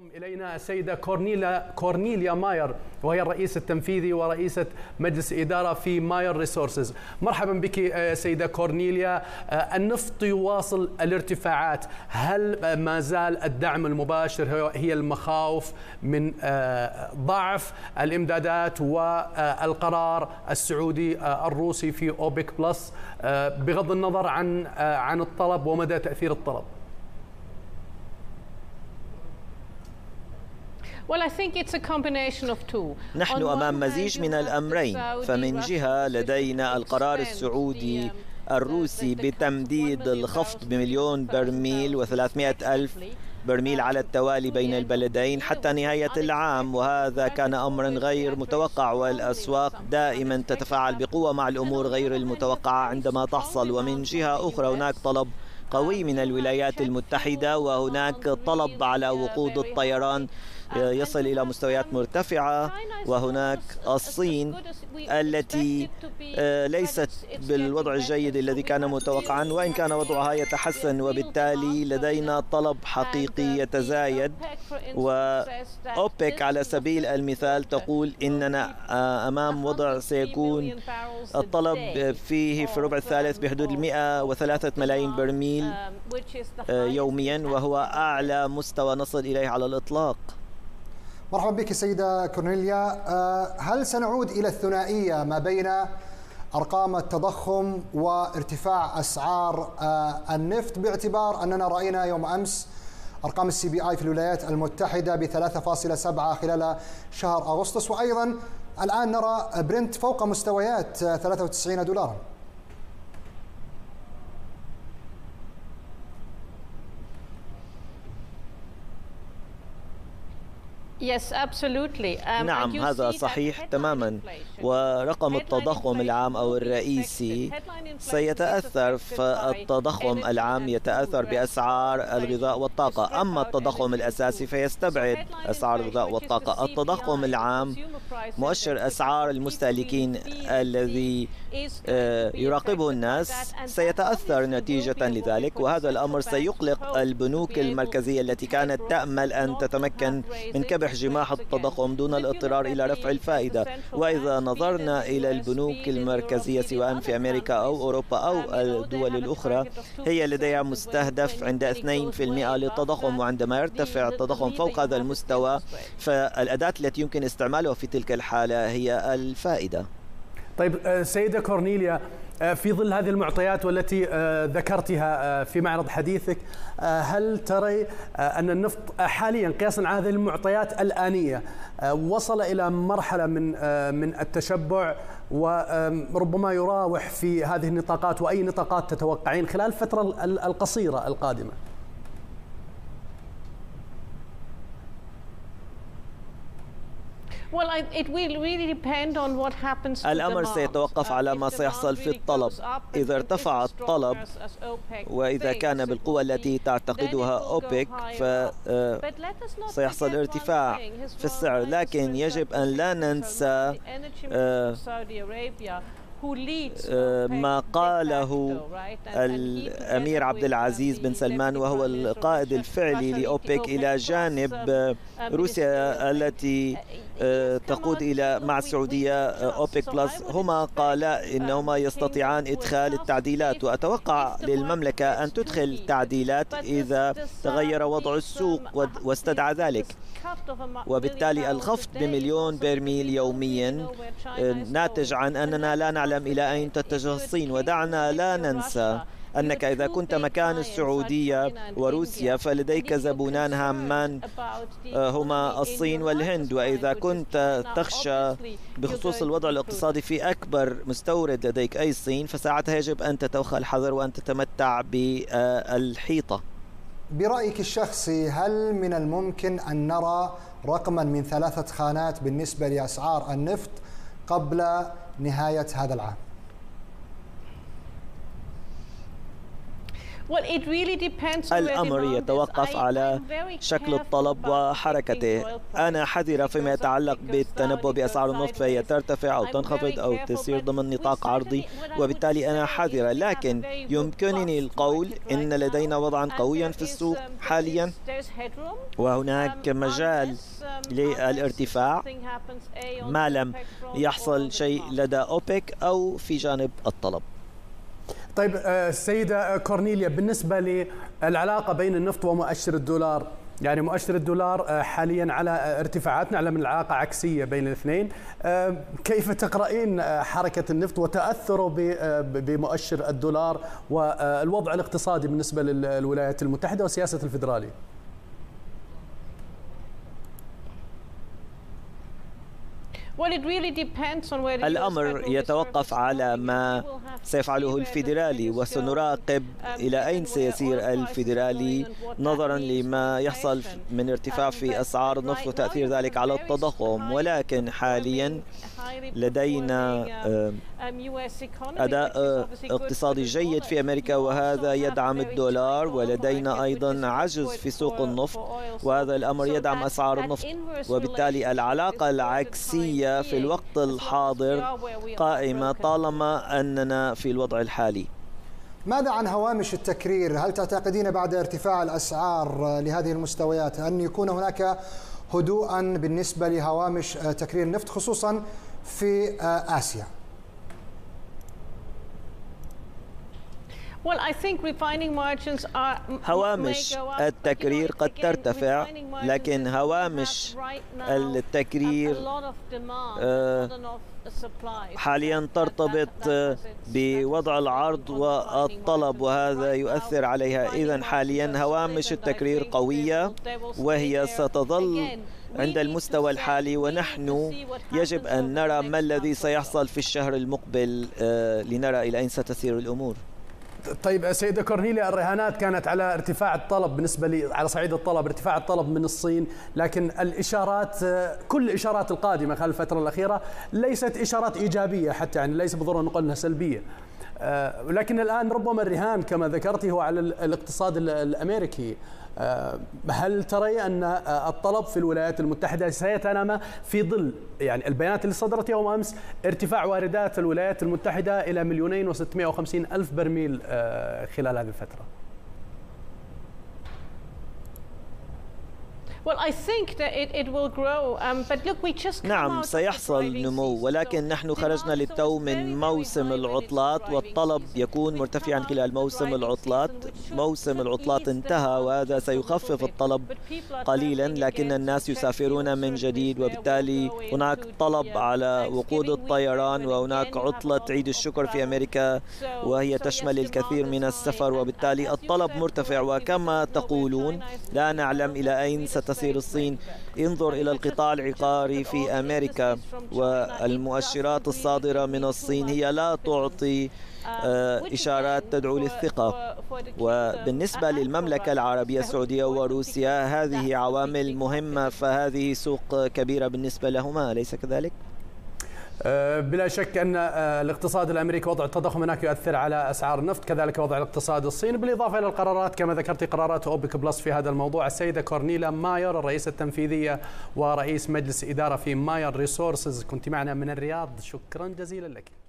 إلينا السيدة كورنيلا كورنيليا ماير وهي الرئيس التنفيذي ورئيسة مجلس إدارة في Meyer Resources. مرحبا بك آه، سيدة كورنيليا. آه، النفط يواصل الارتفاعات. هل ما زال الداعم المباشر هي المخاوف من آه، ضعف الإمدادات والقرار السعودي الروسي في أوبك بلس؟ بغض النظر عن عن الطلب ومدى تأثير الطلب. نحن أمام مزيج من الأمرين فمن جهة لدينا القرار السعودي الروسي بتمديد الخفض بمليون برميل وثلاثمائة ألف برميل على التوالي بين البلدين حتى نهاية العام وهذا كان أمرا غير متوقع والأسواق دائما تتفاعل بقوة مع الأمور غير المتوقعة عندما تحصل ومن جهة أخرى هناك طلب قوي من الولايات المتحدة وهناك طلب على وقود الطيران يصل إلى مستويات مرتفعة وهناك الصين التي آه، ليست بالوضع الجيد الذي كان متوقعا وإن كان وضعها يتحسن وبالتالي لدينا طلب حقيقي يتزايد. وأوبك على سبيل المثال تقول إننا آه، أمام وضع سيكون الطلب فيه في الربع الثالث بحدود المئة وثلاثة ملايين برميل آه، يوميا وهو أعلى مستوى نصل إليه على الإطلاق. مرحبا بك سيدة كورنيليا. آه، هل سنعود إلى الثنائية ما بين أرقام التضخم وارتفاع أسعار آه، النفط؟ باعتبار أننا رأينا يوم أمس أرقام ال CPI في الولايات المتحدة ب 3.7 خلال شهر أغسطس. وأيضا الآن نرى برنت فوق مستويات 93 دولارا. نعم هذا صحيح تماما. ورقم التضخم العام أو الرئيسي سيتأثر فالتضخم العام يتأثر بأسعار الغذاء والطاقة. أما التضخم الأساسي فيستبعد أسعار الغذاء والطاقة. التضخم العام مؤشر أسعار المستهلكين الذي آه، يراقبه الناس سيتأثر نتيجة لذلك. وهذا الأمر سيقلق البنوك المركزية التي كانت تأمل أن تتمكن من كبح لصالح جماح التضخم دون الاضطرار إلى رفع الفائدة. وإذا نظرنا إلى البنوك المركزية سواء في أمريكا أو أوروبا أو الدول الأخرى هي لديها مستهدف عند 2% للتضخم. وعندما يرتفع التضخم فوق هذا المستوى فالأداة التي يمكن استعمالها في تلك الحالة هي الفائدة. طيب آه، سيدة كورنيليا آه، في ظل هذه المعطيات والتي آه، ذكرتها في معرض حديثك هل تري أن النفط حاليا قياسا على هذه المعطيات الآنية وصل إلى مرحلة من من التشبع وربما يراوح في هذه النطاقات وأي نطاقات تتوقعين خلال الفترة القصيرة القادمة؟ الأمر سيتوقف على ما سيحصل في الطلب. إذا ارتفع الطلب وإذا كان بالقوة التي تعتقدها أوبك فسيحصل آه، ارتفاع في السعر. لكن يجب أن لا ننسى آه، ما قاله الامير عبد العزيز بن سلمان وهو القائد الفعلي لأوبك إلى جانب روسيا التي آه، تقود إلى مع السعودية أوبك بلس. هما قالا إنهما يستطيعان إدخال التعديلات وأتوقع للمملكة أن تدخل تعديلات إذا تغير وضع السوق واستدعى ذلك. وبالتالي الخفض بمليون برميل يوميا آه، ناتج عن أننا لا نعلم إلى أين تتجه الصين. ودعنا لا ننسى أنك إذا كنت مكان السعودية وروسيا فلديك زبونان هامان آه، هما الصين والهند وإذا كنت تخشى بخصوص الوضع الاقتصادي في أكبر مستورد لديك أي الصين فساعتها يجب أن تتوخى الحذر وأن تتمتع بالحيطة برأيك الشخصي هل من الممكن أن نرى رقما من ثلاثة خانات بالنسبة لأسعار النفط قبل نهاية هذا العام؟ الأمر يتوقف على شكل الطلب وحركته. أنا حذرة فيما يتعلق بالتنبؤ بأسعار النفط فهي ترتفع أو تنخفض أو تسير ضمن نطاق عرضي. وبالتالي أنا حذرة. لكن يمكنني القول إن لدينا وضعا قويا في السوق حاليا. وهناك مجال للارتفاع. ما لم يحصل شيء لدى أوبك أو في جانب الطلب. طيب السيدة كورنيليا بالنسبة للعلاقة بين النفط ومؤشر الدولار يعني مؤشر الدولار حاليا على ارتفاعات نعلم العلاقة عكسية بين الاثنين كيف تقرأين حركة النفط وتأثره بمؤشر الدولار والوضع الاقتصادي بالنسبة للولايات المتحدة وسياسة الفدرالي الأمر يتوقف على ما سيفعله الفيدرالي وسنراقب إلى أين سيسير الفيدرالي نظرا لما يحصل من ارتفاع في أسعار النفط وتأثير ذلك على التضخم. ولكن حاليا لدينا أداء اقتصادي جيد في أمريكا وهذا يدعم الدولار ولدينا أيضا عجز في سوق النفط وهذا الأمر يدعم أسعار النفط وبالتالي العلاقة العكسية في الوقت الحاضر قائمة طالما أننا في الوضع الحالي. ماذا عن هوامش التكرير؟ هل تعتقدين بعد ارتفاع الأسعار لهذه المستويات أن يكون هناك هدوءا بالنسبة لهوامش تكرير النفط خصوصا في آسيا؟ هوامش التكرير قد ترتفع لكن هوامش التكرير حاليا ترتبط بوضع العرض والطلب وهذا يؤثر عليها. إذا حاليا هوامش التكرير قوية وهي ستظل عند المستوى الحالي ونحن يجب أن نرى ما الذي سيحصل في الشهر المقبل لنرى إلى أين ستسير الأمور. طيب سيدة كورنيليا الرهانات كانت على ارتفاع الطلب بالنسبة لي على صعيد الطلب ارتفاع الطلب من الصين لكن الإشارات كل الإشارات القادمة خلال الفترة الأخيرة ليست إشارات إيجابية حتى يعني ليس بالضرورة نقول أنها سلبية. لكن الآن ربما الرهان كما ذكرتي هو على الاقتصاد الأمريكي. هل ترى أن الطلب في الولايات المتحدة سيتنامى في ظل يعني البيانات اللي صدرت يوم أمس ارتفاع واردات الولايات المتحدة إلى مليونين وستمائة وخمسين ألف برميل خلال هذه الفترة؟ نعم سيحصل نمو ولكن نحن خرجنا للتو من موسم العطلات والطلب يكون مرتفعا خلال موسم العطلات. موسم العطلات انتهى وهذا سيخفف الطلب قليلا لكن الناس يسافرون من جديد وبالتالي هناك طلب على وقود الطيران وهناك عطلة عيد الشكر في أمريكا وهي تشمل الكثير من السفر وبالتالي الطلب مرتفع. وكما تقولون لا نعلم إلى أين ست تسير الصين انظر إلى القطاع العقاري في أمريكا والمؤشرات الصادرة من الصين هي لا تعطي إشارات تدعو للثقة وبالنسبة للمملكة العربية السعودية وروسيا هذه عوامل مهمة فهذه سوق كبيرة بالنسبة لهما أليس كذلك؟ بلا شك أن الاقتصاد الأمريكي وضع التضخم هناك يؤثر على أسعار النفط كذلك وضع الاقتصاد الصيني. بالإضافة إلى القرارات كما ذكرت قرارات أوبك بلس في هذا الموضوع. السيدة كورنيلا ماير الرئيسة التنفيذية ورئيس مجلس إدارة في Meyer Resources. كنت معنا من الرياض. شكرا جزيلا لك.